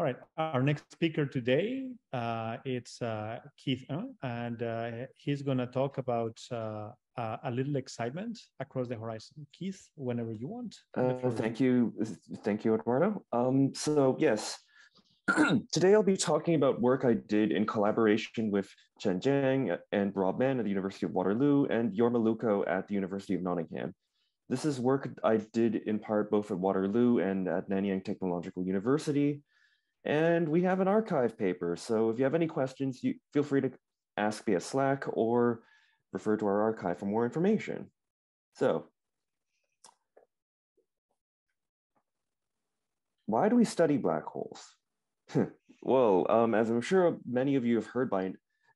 All right, our next speaker today, uh, it's uh, Keith, and uh, he's going to talk about uh, a little excitement across the horizon. Keith, whenever you want. Uh, thank you, thank you, Eduardo. Um, so yes, today I'll be talking about work I did in collaboration with Chen Zhang and Rob Mann at the University of Waterloo and Jorma Louko at the University of Nottingham. This is work I did in part both at Waterloo and at Nanyang Technological University and we have an arXiv paper. So if you have any questions, you feel free to ask via Slack or refer to our arXiv for more information. So why do we study black holes? well, um, as I'm sure many of you have heard by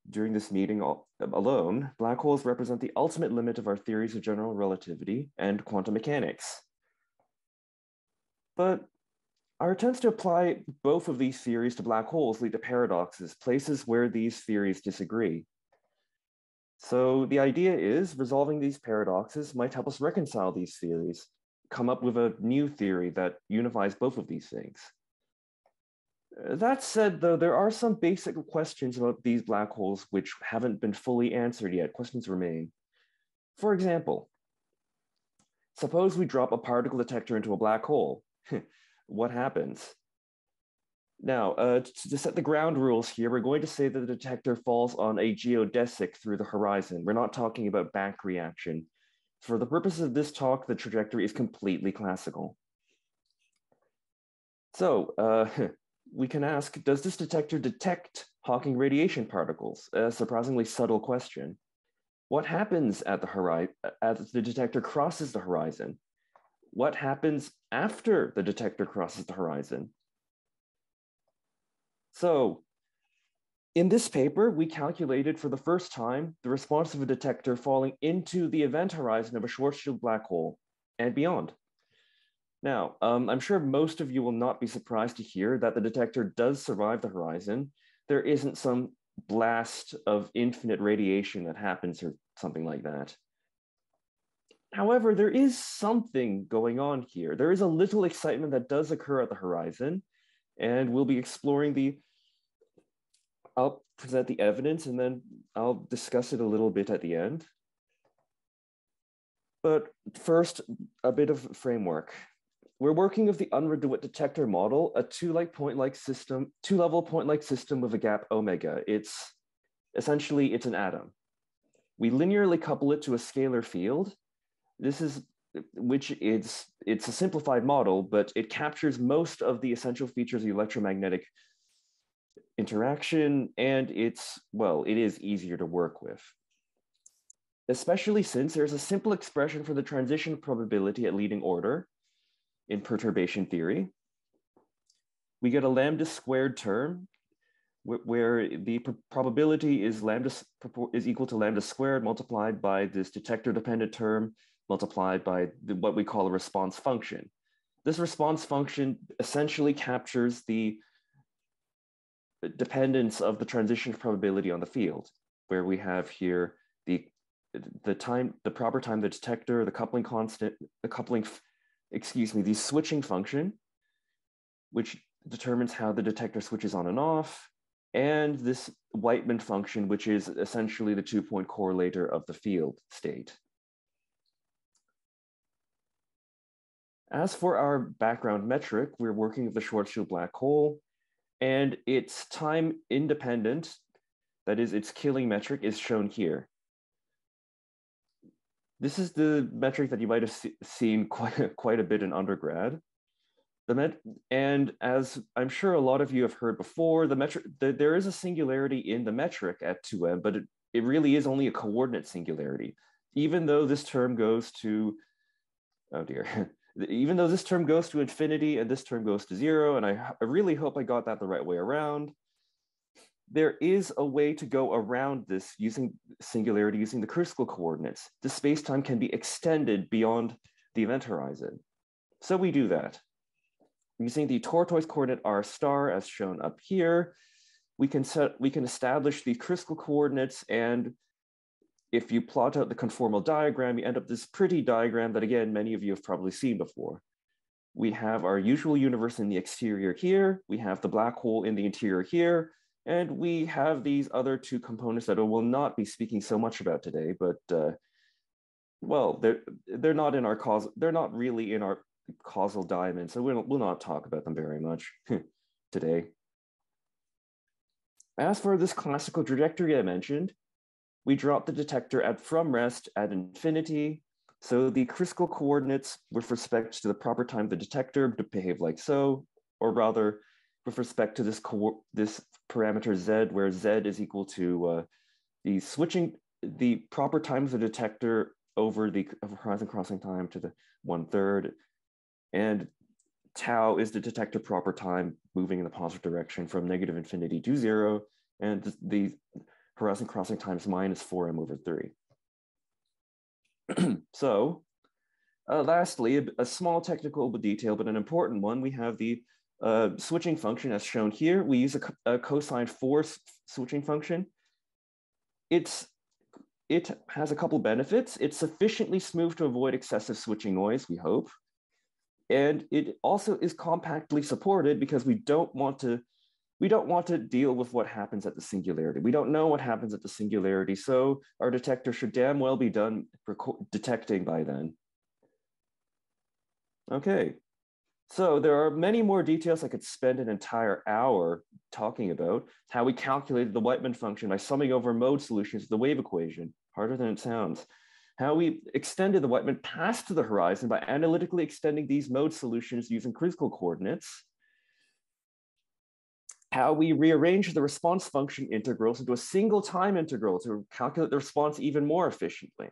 during this meeting alone, black holes represent the ultimate limit of our theories of general relativity and quantum mechanics. But our attempts to apply both of these theories to black holes lead to paradoxes, places where these theories disagree. So the idea is resolving these paradoxes might help us reconcile these theories, come up with a new theory that unifies both of these things. That said, though, there are some basic questions about these black holes which haven't been fully answered yet. Questions remain. For example, suppose we drop a particle detector into a black hole. what happens. Now, uh, to, to set the ground rules here, we're going to say that the detector falls on a geodesic through the horizon. We're not talking about back reaction. For the purposes of this talk, the trajectory is completely classical. So uh, we can ask, does this detector detect Hawking radiation particles? A surprisingly subtle question. What happens at the horizon as the detector crosses the horizon? What happens after the detector crosses the horizon. So in this paper, we calculated for the first time the response of a detector falling into the event horizon of a Schwarzschild black hole and beyond. Now, um, I'm sure most of you will not be surprised to hear that the detector does survive the horizon. There isn't some blast of infinite radiation that happens or something like that. However, there is something going on here. There is a little excitement that does occur at the horizon, and we'll be exploring the. I'll present the evidence and then I'll discuss it a little bit at the end. But first, a bit of framework. We're working with the Unruh DeWitt detector model, a two-like point-like system, two-level point-like system with a gap omega. It's essentially it's an atom. We linearly couple it to a scalar field, this is which it's it's a simplified model, but it captures most of the essential features of electromagnetic interaction, and it's well, it is easier to work with. Especially since there's a simple expression for the transition probability at leading order in perturbation theory. We get a lambda squared term where the probability is lambda is equal to lambda squared multiplied by this detector dependent term multiplied by the, what we call a response function. This response function essentially captures the dependence of the transition probability on the field, where we have here the the time, the proper time, the detector, the coupling constant, the coupling, excuse me, the switching function, which determines how the detector switches on and off, and this Wightman function, which is essentially the two-point correlator of the field state. As for our background metric, we're working with the Schwarzschild black hole, and its time independent, that is, its killing metric, is shown here. This is the metric that you might have seen quite, quite a bit in undergrad. The met and as I'm sure a lot of you have heard before, the metric the, there is a singularity in the metric at 2m, but it, it really is only a coordinate singularity. Even though this term goes to, oh dear, even though this term goes to infinity and this term goes to zero, and I, I really hope I got that the right way around, there is a way to go around this using singularity, using the Kruskal coordinates. The space-time can be extended beyond the event horizon. So we do that. Using the tortoise coordinate r star as shown up here, we can set we can establish the Kruskal coordinates and if you plot out the conformal diagram, you end up this pretty diagram that again, many of you have probably seen before. we have our usual universe in the exterior here, we have the black hole in the interior here, and we have these other two components that I will not be speaking so much about today, but uh, well, they're, they're not in our cause, they're not really in our causal diamond, so we'll, we'll not talk about them very much today. As for this classical trajectory I mentioned, we drop the detector at from rest at infinity. So the Kruskal coordinates with respect to the proper time of the detector to behave like so, or rather with respect to this, this parameter z, where z is equal to uh, the switching, the proper time of the detector over the horizon crossing time to the one third, and tau is the detector proper time moving in the positive direction from negative infinity to zero, and the horizon crossing times minus 4m over 3. so uh, lastly, a, a, small technical detail, but an important one, we have the uh, switching function as shown here. We use a, a cosine 4 switching function. It's, it has a couple benefits. It's sufficiently smooth to avoid excessive switching noise, we hope. And it also is compactly supported because we don't want to we don't want to deal with what happens at the singularity. We don't know what happens at the singularity, so our detector should damn well be done detecting by then. Okay, so there are many more details I could spend an entire hour talking about. How we calculated the Wightman function by summing over mode solutions of the wave equation, harder than it sounds. How we extended the Wightman past to the horizon by analytically extending these mode solutions using Kruskal coordinates how we rearrange the response function integrals into a single time integral to calculate the response even more efficiently.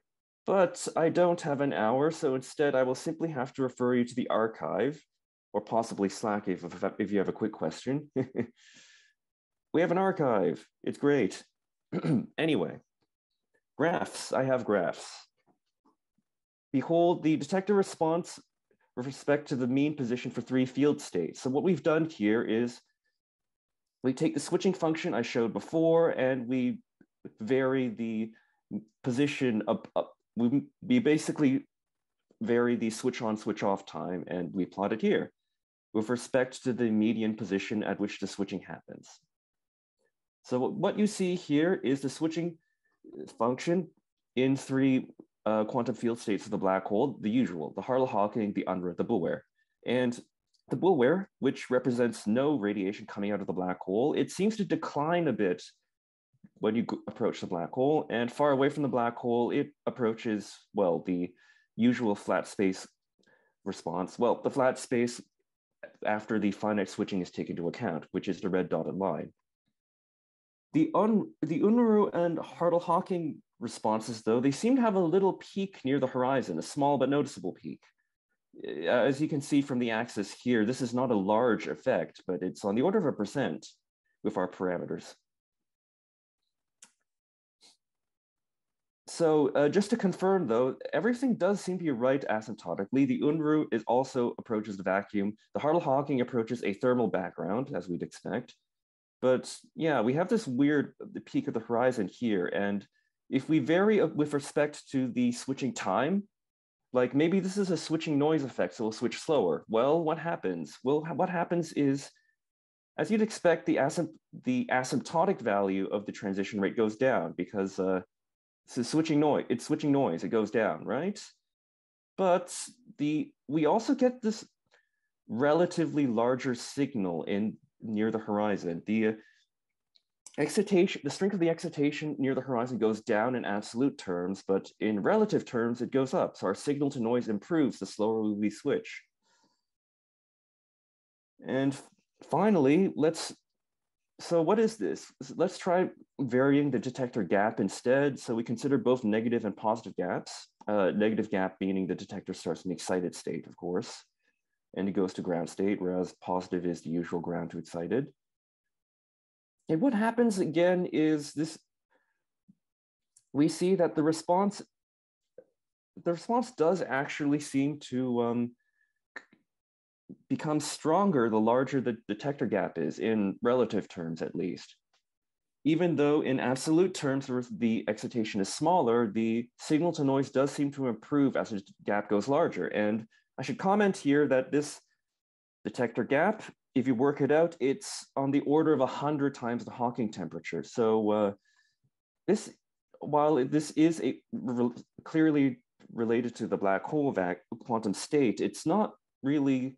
But I don't have an hour, so instead I will simply have to refer you to the arXiv, or possibly Slack if, if, you have a quick question. we have an arXiv, it's great. anyway, graphs, I have graphs. Behold the detector response with respect to the mean position for three field states. So what we've done here is we take the switching function I showed before and we vary the position of, we, we basically vary the switch on, switch off time, and we plot it here with respect to the median position at which the switching happens. So what you see here is the switching function in three uh, quantum field states of the black hole, the usual, the Hartle-Hawking, the the Boulware. And the Boulware, which represents no radiation coming out of the black hole, it seems to decline a bit when you approach the black hole. And far away from the black hole, it approaches, well, the usual flat space response. Well, the flat space after the finite switching is taken into account, which is the red dotted line. The, un, the Unruh and Hartle-Hawking responses, though, they seem to have a little peak near the horizon, a small but noticeable peak. As you can see from the axis here, this is not a large effect, but it's on the order of a percent with our parameters. So uh, just to confirm though, everything does seem to be right asymptotically. The Unruh is also approaches the vacuum. The Hartle-Hawking approaches a thermal background, as we'd expect. But yeah, we have this weird the peak of the horizon here. And if we vary uh, with respect to the switching time, like maybe this is a switching noise effect, so we'll switch slower. Well, what happens? Well, what happens is, as you'd expect, the, asympt the asymptotic value of the transition rate goes down because uh, it's switching noise. It's switching noise. It goes down, right? But the we also get this relatively larger signal in near the horizon. The excitation, the strength of the excitation near the horizon goes down in absolute terms, but in relative terms, it goes up. So our signal to noise improves the slower we switch. And finally, let's, so what is this? Let's try varying the detector gap instead. So we consider both negative and positive gaps. Uh, negative gap meaning the detector starts in the excited state, of course, and it goes to ground state, whereas positive is the usual ground to excited. And what happens again is this, we see that the response, the response does actually seem to um, become stronger the larger the detector gap is in relative terms at least. Even though in absolute terms the excitation is smaller, the signal to noise does seem to improve as the gap goes larger. And I should comment here that this detector gap, if you work it out, it's on the order of 100 times the Hawking temperature. So uh, this, while this is a re clearly related to the black hole quantum state, it's not really,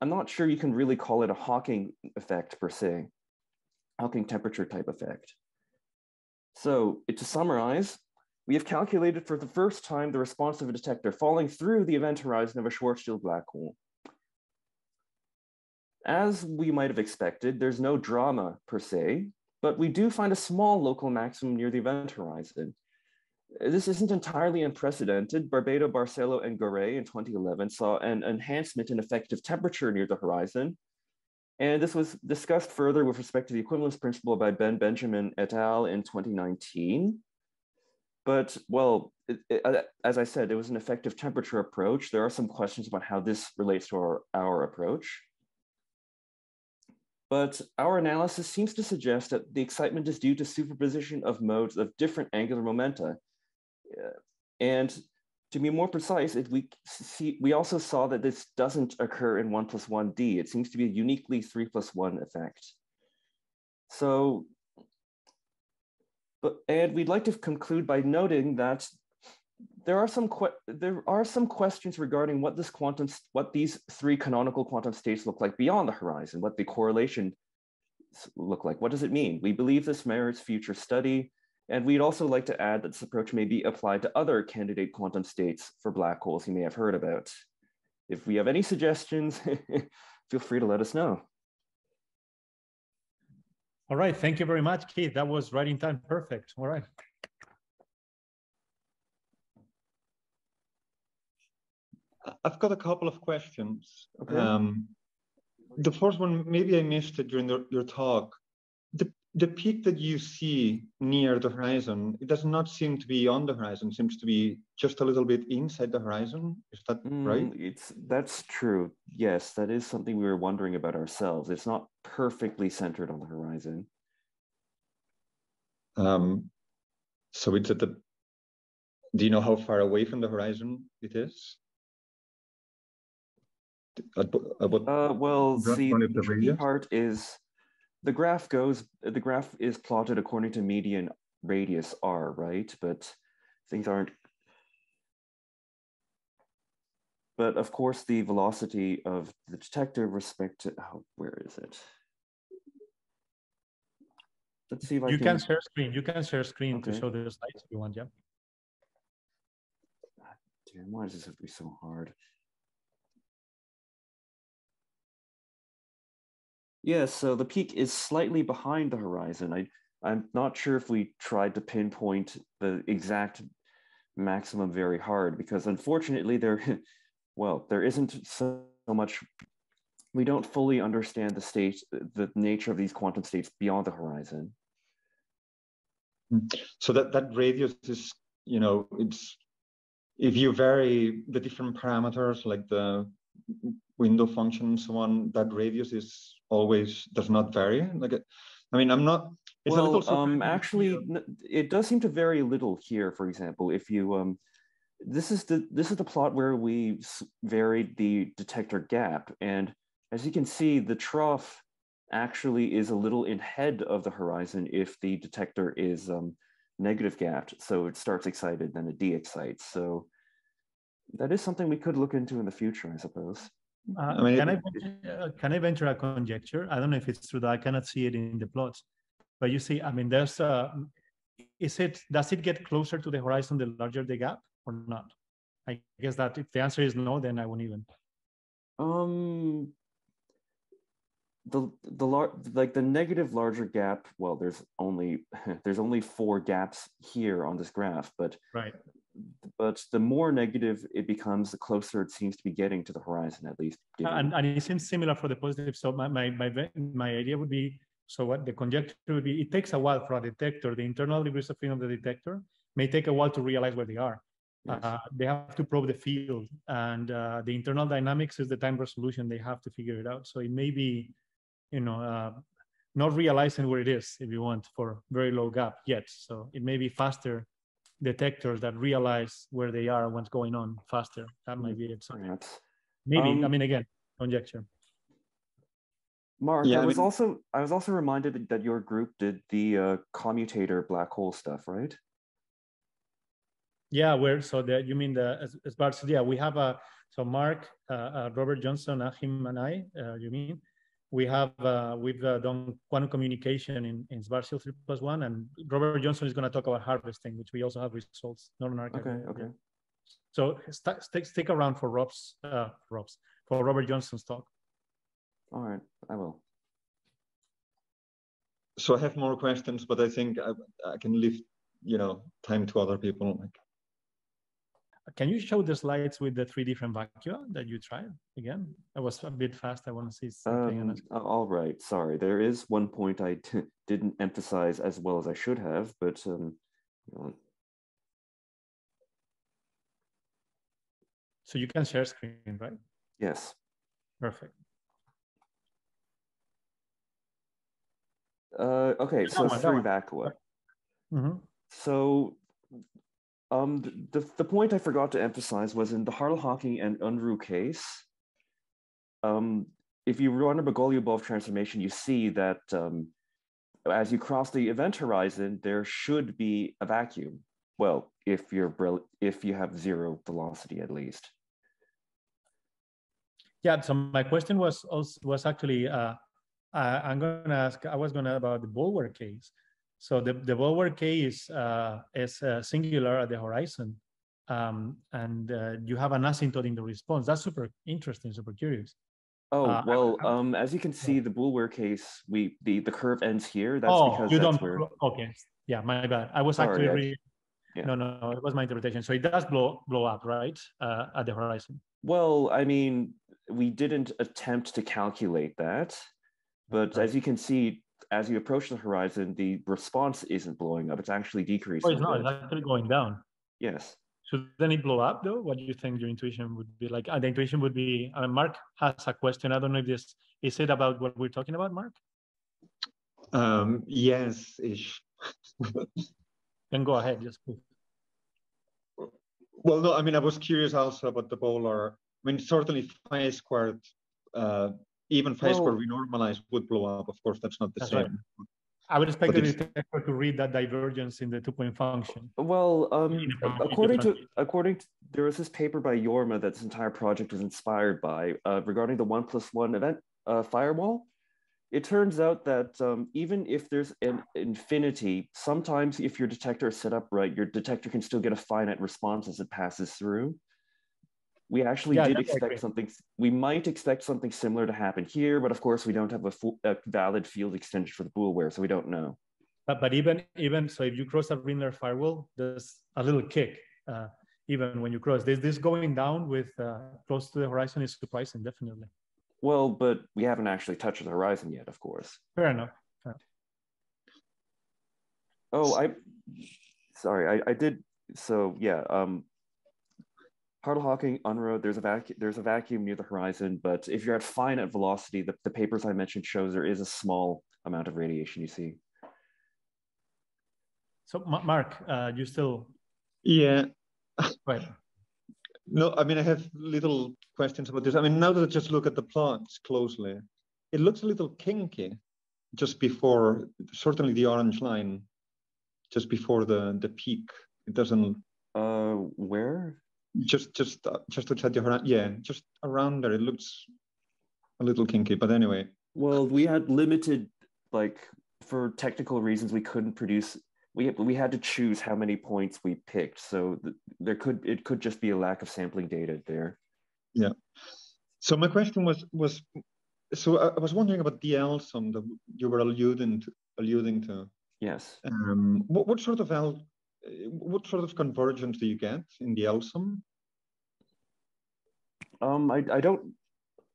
I'm not sure you can really call it a Hawking effect per se, Hawking temperature type effect. So to summarize, we have calculated for the first time the response of a detector falling through the event horizon of a Schwarzschild black hole. As we might have expected, there's no drama per se, but we do find a small local maximum near the event horizon. This isn't entirely unprecedented. Barbado, Barcelo, and Garay in 2011 saw an enhancement in effective temperature near the horizon. And this was discussed further with respect to the equivalence principle by Ben Benjamin et al. in 2019. But well, it, it, uh, as I said, it was an effective temperature approach. There are some questions about how this relates to our, our approach. But our analysis seems to suggest that the excitement is due to superposition of modes of different angular momenta. And to be more precise, we, see, we also saw that this doesn't occur in 1 plus 1D. It seems to be a uniquely 3 plus 1 effect. So but, and we'd like to conclude by noting that there are some there are some questions regarding what this quantum what these three canonical quantum states look like beyond the horizon, what the correlation look like. What does it mean? We believe this merits future study. And we'd also like to add that this approach may be applied to other candidate quantum states for black holes you may have heard about. If we have any suggestions, feel free to let us know. All right. Thank you very much, Keith. That was right in time. Perfect. All right. I've got a couple of questions. Okay. Um, the first one, maybe I missed it during the, your talk. The, the peak that you see near the horizon, it does not seem to be on the horizon, it seems to be just a little bit inside the horizon. Is that mm, right? It's that's true. Yes, that is something we were wondering about ourselves. It's not perfectly centered on the horizon. Um, so it's at the. Do you know how far away from the horizon it is? At, at what, uh, well, see, the tricky part is the graph goes. The graph is plotted according to median radius r, right? But things aren't But of course, the velocity of the detector respect to, oh, where is it? Let's see if I you can... can share screen. You can share screen okay. to show the slides if you want, yeah. Damn, why does this have to be so hard? Yeah, so the peak is slightly behind the horizon. I, I'm not sure if we tried to pinpoint the exact maximum very hard because unfortunately there well, there isn't so, much, we don't fully understand the state, the nature of these quantum states beyond the horizon. Hmm. So that, that radius is, you know, it's, if you vary the different parameters like the window function and so on, that radius is always, does not vary. Like, I mean, I'm not, well, um, actually, it does seem to vary a little here. For example, if you um, this is the this is the plot where we varied the detector gap and as you can see the trough actually is a little in head of the horizon if the detector is um, negative gapped so it starts excited then it de-excites so that is something we could look into in the future i suppose uh, I mean, can, I, uh, can I venture a conjecture? I don't know if it's true that I cannot see it in the plots, but you see, I mean, there's a, is it, does it get closer to the horizon the larger the gap? or not? I guess that if the answer is no, then I won't even. Um, the the lar- like the negative larger gap. Well, there's only there's only four gaps here on this graph, but right. But the more negative it becomes, the closer it seems to be getting to the horizon, at least. And, and it seems similar for the positive. So my, my my my idea would be so what the conjecture would be. It takes a while for a detector. The internal degrees of freedom of the detector may take a while to realize where they are. Yes. Uh, they have to probe the field, and uh, the internal dynamics is the time resolution. They have to figure it out. So it may be, you know, uh, not realizing where it is, if you want, for very low gap yet. So it may be faster detectors that realize where they are and what's going on faster. That might be it. So maybe, um, I mean, again, conjecture. Mark, Yeah, I I was mean- also I was also reminded that your group did the uh, commutator black hole stuff, right? Yeah, where so that you mean the as, as Bart said, yeah, we have a so Mark, uh, uh, Robert Jonsson, Achim, and I. Uh, you mean we have uh, we've uh, done quantum communication in in Schwarzschild three plus one, and Robert Jonsson is going to talk about harvesting, which we also have results. Not an arXiv. Okay, okay. So st- stick stick around for Rob's uh, Rob's for Robert Jonsson's talk. All right, I will. So I have more questions, but I think I, I can leave, you know, time to other people. Like, Can you show the slides with the three different vacua that you tried again? I was a bit fast. I want to see something. Um, all right, sorry. There is one point I didn't emphasize as well as I should have, but um, so you can share screen, right? yes. Perfect. Uh, okay, so three vacua. Mhm. So, um, the the point I forgot to emphasize was in the Hartle-Hawking and Unruh case. Um, if you run a Bogoliubov transformation, you see that um, as you cross the event horizon, there should be a vacuum. Well, if you're if you have zero velocity at least. Yeah. So my question was also was actually uh, uh, I'm going to ask. I was going to about the Boulware case. So the the Boulware case uh, is uh, singular at the horizon, um, and uh, you have an asymptote in the response. That's super interesting. Super curious. Oh Uh, well, um, as you can see, the Boulware case, we the the curve ends here. That's oh, because you that's don't. where. Okay. Yeah, my bad. I was Sorry, actually. I- yeah. No, no, no. It was my interpretation. So it does blow blow up, right, uh, at the horizon. Well, I mean, we didn't attempt to calculate that, but Right. as you can see, as you approach the horizon, the response isn't blowing up; it's actually Oh, decreasing. it's not. It's actually going down. Yes. Should then it blow up though? What do you think your intuition would be like? Uh, the intuition would be. I mean, Mark has a question. I don't know if this is it about what we're talking about, Mark. um, yes, ish. Then go ahead. Just please. Well, no, I mean, I was curious also about the Boulware. I mean, certainly phi squared, uh, even phi Well- squared renormalized would blow up. Of course, that's not the That's same. right. I would expect But the detector to read that divergence in the two-point function. Well, um, mean, if I'm according to according to there was this paper by Jorma that this entire project was inspired by uh, regarding the one plus one event uh, firewall. It turns out that um, even if there's an infinity, sometimes if your detector is set up right, your detector can still get a finite response as it passes through. We actually Yeah, did expect something. We might expect something similar to happen here, but of course we don't have a, full, a valid field extension for the boulware, so we don't know. But, but even even so, if you cross a Rindler firewall, there's a little kick. Uh, even when you cross, this this going down with uh, close to the horizon is surprising, definitely. Well, but we haven't actually touched the horizon yet, of course. Fair enough. Oh, I sorry, I, I did so yeah, um Hartle Hawking, Unruh, there's a vacuum there's a vacuum near the horizon, but if you're at finite velocity, the, the papers I mentioned shows there is a small amount of radiation you see. So Ma- Mark, uh, you still Yeah. right? No, I mean, I have little questions about this. I mean, now that I just look at the plots closely, it looks a little kinky just before, certainly the orange line, just before the, the peak. It doesn't, Uh where? Just just uh, just outside the horizon. Yeah, just around there. It looks a little kinky, but anyway. Well, we had limited like for technical reasons we couldn't produce we we had to choose how many points we picked. So th- there could it could just be a lack of sampling data there. Yeah so my question was was so I, was wondering about the L sum that you were alluding to, alluding to. Yes. Um, what what sort of L, what sort of convergence do you get in the L sum? Um, I, I don't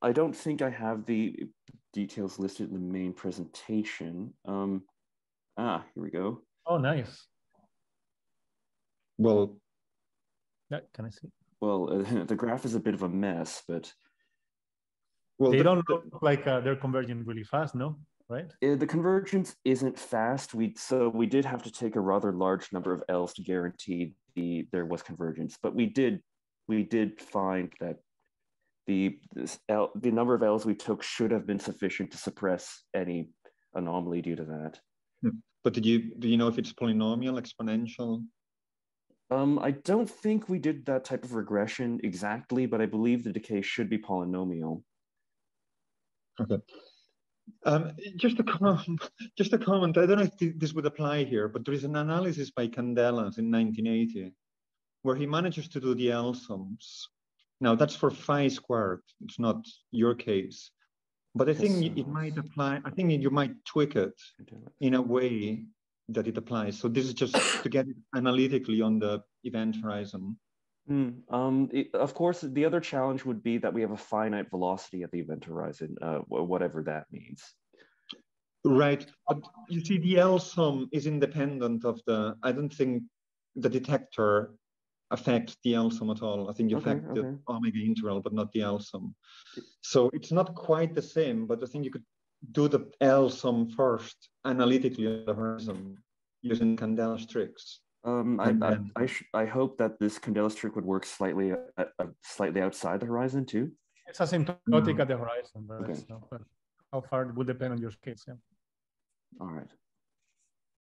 I don't think I have the details listed in the main presentation. Um, ah, here we go. Oh, nice. Well, Yeah, can I see? Well, uh, the graph is a bit of a mess, but well, they the- don't the- look like uh, they're converging really fast, no? Right? uh, the convergence isn't fast. We so we did have to take a rather large number of L's to guarantee the there was convergence, but we did we did find that the L, the number of L's we took should have been sufficient to suppress any anomaly due to that. Hmm. But did you do you know if it's polynomial, exponential? Um, I don't think we did that type of regression exactly, but I believe the decay should be polynomial. Okay. Um, just a comment, just a comment. I don't know if this would apply here, but there is an analysis by Candelas in 1980 where he manages to do the L sums. Now that's for phi squared. It's not your case, but I think it might apply. I think you might tweak it in a way that it applies. So this is just to get it analytically on the event horizon. Mm, um, it, of course, the other challenge would be that we have a finite velocity at the event horizon, uh, whatever that means. Right, but you see, the L sum is independent of the. I don't think the detector affects the L sum at all. I think you okay, affect okay. the omega integral, but not the L sum. So it's not quite the same, but I think you could do the L sum first analytically on the horizon using Candelas tricks. Um, I, I, I, I, hope that this Candelas trick would work slightly uh, uh, slightly outside the horizon too. It's asymptotic mm. at the horizon, but okay. how far it would depend on your case. Yeah. All right.